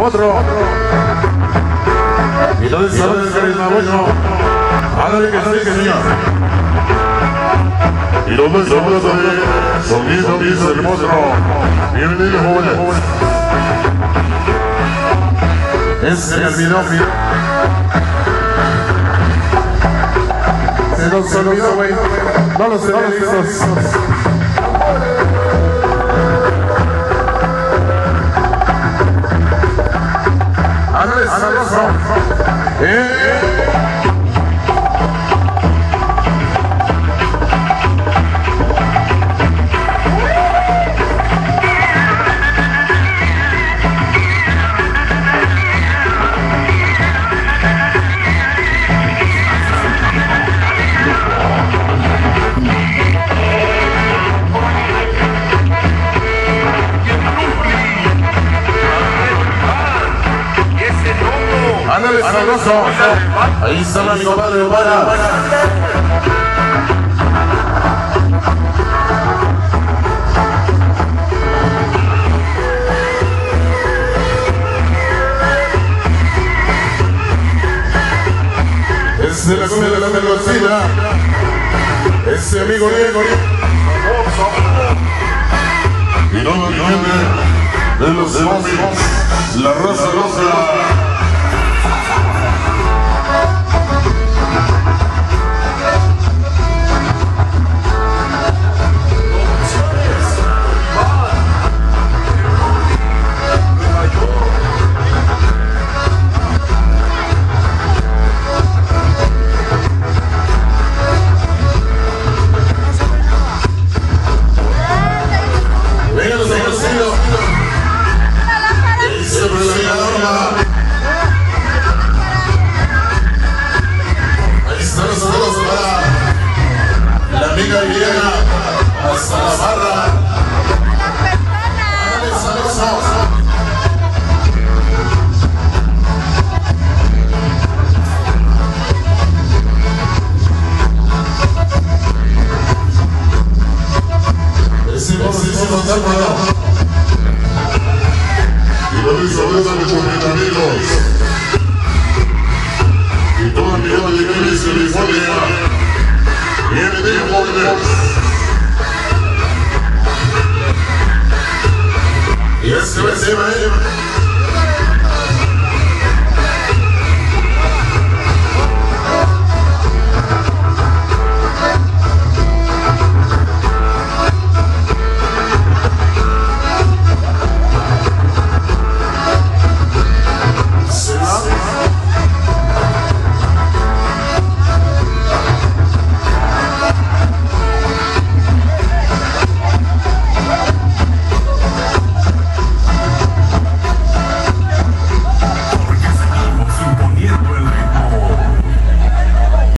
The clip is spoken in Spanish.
Otro. Y carisma bueno. Ándale que sí, que señor. Y los hombres de sonido dice el monstruo. Bienvenidos jóvenes. Es el video. Se nos olvidó, güey. No lo sé, no Another song. Yeah. Ándale, sabroso. Ahí está mi compadre Obara. Es de la comida de la melocina. Ese amigo Diego. Y no me de los zombies. La raza rosa. Amiga Viviana. Hasta la barra. Famosísimo Tármano. Y lo lo hizo. Yes, yes, yes, yes.